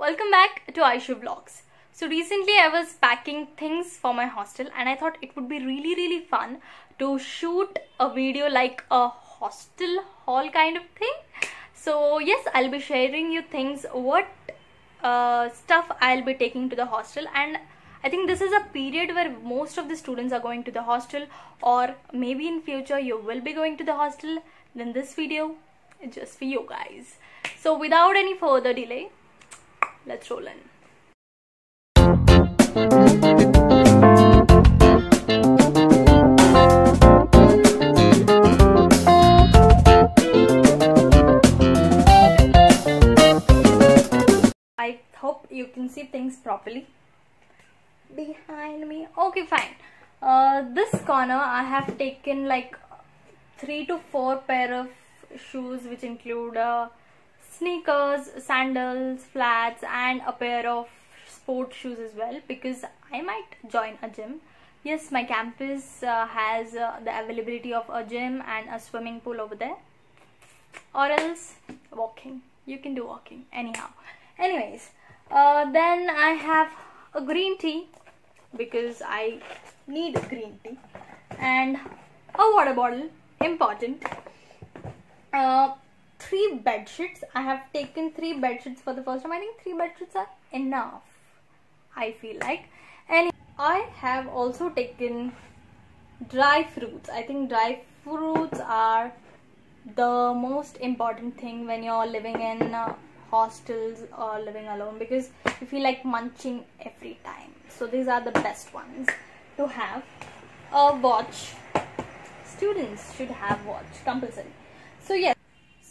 Welcome back to Aishu Vlogs. So recently I was packing things for my hostel and I thought it would be really really fun to shoot a video like a hostel haul kind of thing. So yes, I'll be sharing you things what uh, stuff I'll be taking to the hostel and I think this is a period where most of the students are going to the hostel or maybe in future you will be going to the hostel then this video is just for you guys. So without any further delay, let's roll in. I hope you can see things properly. Behind me. Okay fine. Uh, this corner I have taken like three to four pair of shoes which include uh, sneakers sandals flats and a pair of sport shoes as well because I might join a gym. Yes my campus uh, has uh, the availability of a gym and a swimming pool over there. Or else walking. You can do walking anyhow. Anyways uh, then I have a green tea because I need green tea. And a water bottle important. Uh, three bed sheets. I have taken three bed sheets for the first time. I think three bed sheets are enough I feel like. And I have also taken dry fruits. I think dry fruits are the most important thing when you're living in uh, hostels or living alone because you feel like munching every time. So these are the best ones to have. A watch. Students should have watch compulsory. So yes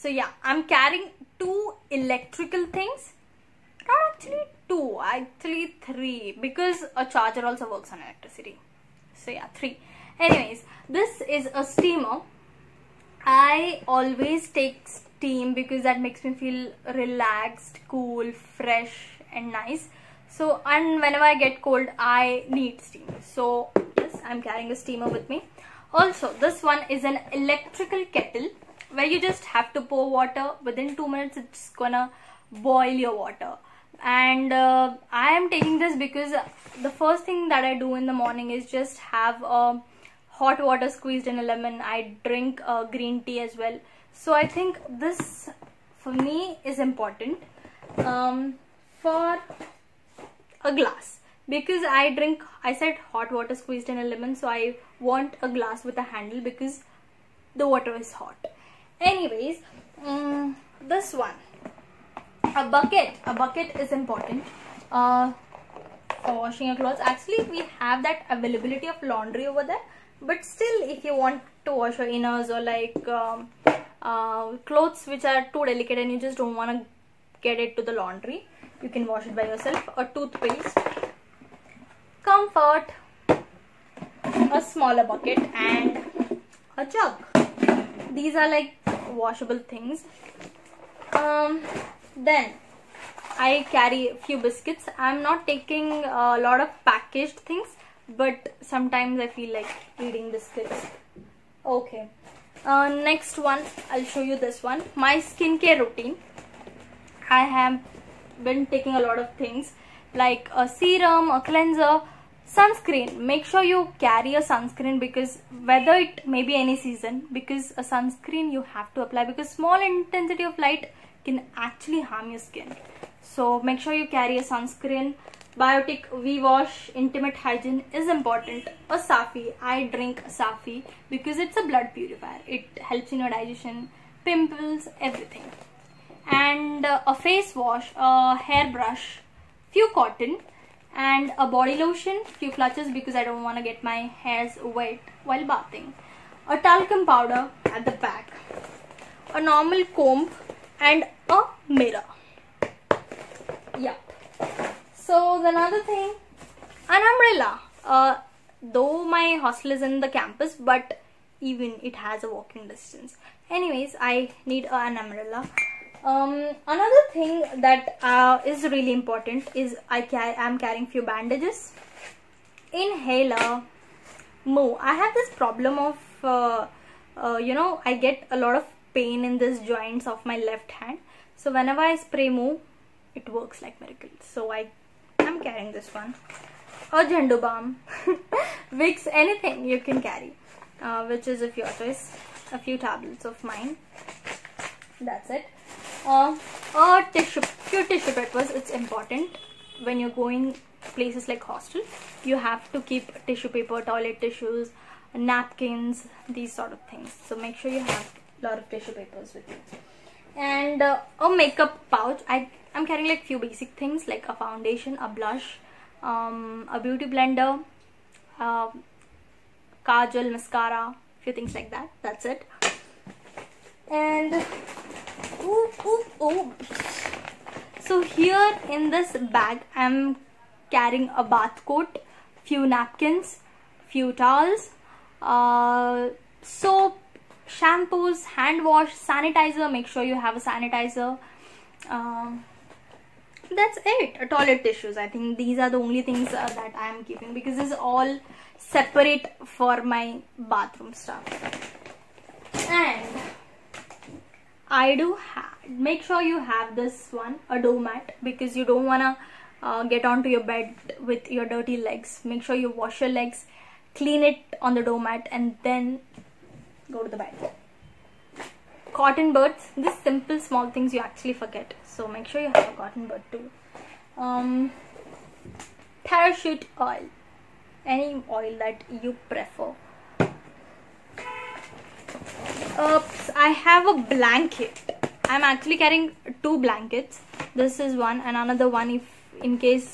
so yeah i'm carrying two electrical things. Not actually two actually three because a charger also works on electricity. So yeah three. Anyways this is a steamer. I always take steam because that makes me feel relaxed cool fresh and nice. So and whenever i get cold i need steam. So yes i'm carrying a steamer with me. Also this one is an electrical kettle where you just have to pour water. Within two minutes it's gonna boil your water. And uh, i am taking this because the first thing that i do in the morning is just have a hot water squeezed in a lemon. I drink uh, green tea as well. So i think this for me is important. Um, for a glass. Because I drink I said hot water squeezed in a lemon so I want a glass with a handle because the water is hot anyways um, this one. A bucket. A bucket is important uh, for washing your clothes. Actually we have that availability of laundry over there but still if you want to wash your inners or like um, uh, clothes which are too delicate and you just don't want to get it to the laundry you can wash it by yourself. A toothpaste. Comfort. A smaller bucket and a jug. These are like washable things. Um, then I carry a few biscuits. I'm not taking a lot of packaged things but sometimes I feel like eating biscuits. Okay. Uh, next one I'll show you this one. My skincare routine. I have been taking a lot of things like a serum, a cleanser, sunscreen. Make sure you carry a sunscreen because whether it may be any season because a sunscreen you have to apply because small intensity of light can actually harm your skin. So make sure you carry a sunscreen. Biotic V-Wash Intimate Hygiene is important. A Safi. I drink Safi because it's a blood purifier. It helps in your digestion, pimples, everything and uh, a face wash, a hairbrush, few cotton and a body lotion, few clutches because I don't want to get my hairs wet while bathing. A talcum powder at the back, a normal comb and a mirror. Yep. So the another thing, an umbrella. Uh, though my hostel is in the campus but even it has a walking distance. Anyways, I need an umbrella um, another thing that uh, is really important is I am carrying few bandages. Inhaler Moov. I have this problem of uh, uh, you know I get a lot of pain in this joints of my left hand. So whenever I spray Moov it works like miracle. So i am carrying this one. Or Zandu balm. Vicks anything you can carry uh, which is of your choice. A few tablets of mine. That's it uh, a tissue few tissue papers it's important. When you're going places like hostel you have to keep tissue paper toilet tissues napkins these sort of things. So make sure you have a lot of tissue papers with you. And uh, a makeup pouch. I i'm carrying like few basic things like a foundation a blush um, a beauty blender uh, kajal mascara few things like that. That's it. And ooh, ooh. so here in this bag i'm carrying a bath coat few napkins few towels uh, soap shampoos hand wash sanitizer. Make sure you have a sanitizer. Um, that's it. Toilet tissues. I think these are the only things uh, that i am keeping because this is all separate for my bathroom stuff. And i do have make sure you have this one a doormat because you don't want to uh, get onto your bed with your dirty legs. Make sure you wash your legs clean it on the doormat and then go to the bed. Cotton buds these simple small things you actually forget. So make sure you have a cotton bud too. Um, parachute oil. Any oil that you prefer. Oops, I have a blanket I'm actually carrying two blankets. This is one and another one if in case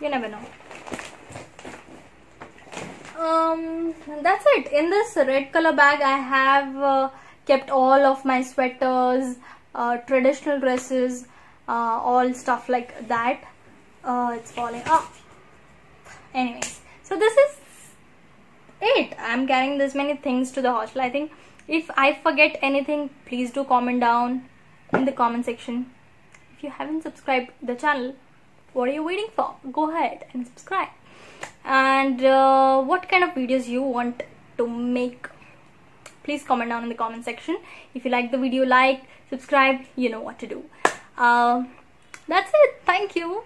you never know. Um that's it. In this red color bag i have uh, kept all of my sweaters uh, traditional dresses uh, all stuff like that. Uh, it's falling off. Anyways so this is it. I'm carrying this many things to the hostel i think if i forget anything please do comment down in the comment section. If you haven't subscribed the channel what are you waiting for? Go ahead and subscribe. And uh, what kind of videos you want to make? Please comment down in the comment section. If you like the video like subscribe you know what to do. Uh, that's it. Thank you